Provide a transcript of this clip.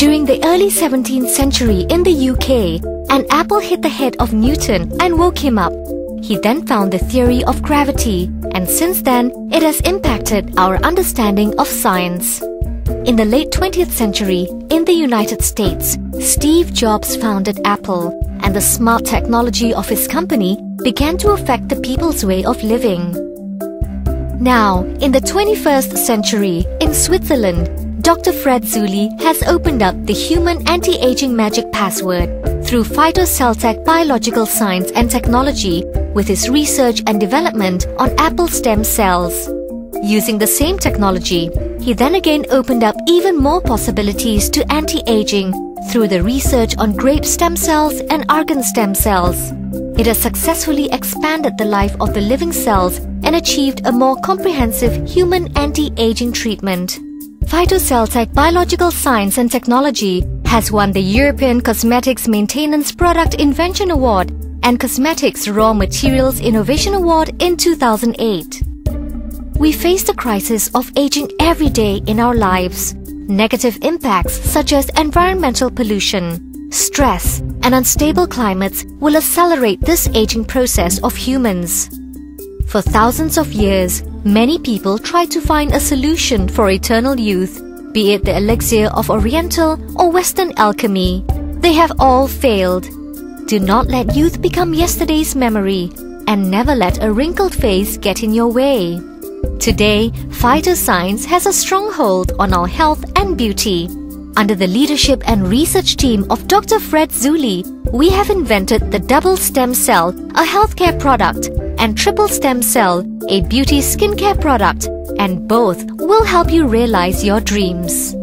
During the early 17th century in the UK, an apple hit the head of Newton and woke him up. He then found the theory of gravity, and since then, it has impacted our understanding of science. In the late 20th century, in the United States, Steve Jobs founded Apple, and the smart technology of his company began to affect the people's way of living. Now, in the 21st century, in Switzerland, Dr. Fred Zülli has opened up the human anti-aging magic password through PhytoCellTec biological science and technology with his research and development on apple stem cells. Using the same technology, he then again opened up even more possibilities to anti-aging through the research on grape stem cells and argan stem cells. It has successfully expanded the life of the living cells and achieved a more comprehensive human anti-aging treatment. PhytoCellTec Biological Science and Technology has won the European Cosmetics Maintenance Product Invention Award and Cosmetics Raw Materials Innovation Award in 2008. We face the crisis of aging every day in our lives. Negative impacts such as environmental pollution, stress, and unstable climates will accelerate this aging process of humans. For thousands of years, many people tried to find a solution for eternal youth, be it the elixir of Oriental or Western alchemy. They have all failed. Do not let youth become yesterday's memory and never let a wrinkled face get in your way. Today, phytoscience has a stronghold on our health and beauty. Under the leadership and research team of Dr. Fred Zülli, we have invented the double stem cell, a healthcare product, and triple stem cell, a beauty skincare product, and both will help you realize your dreams.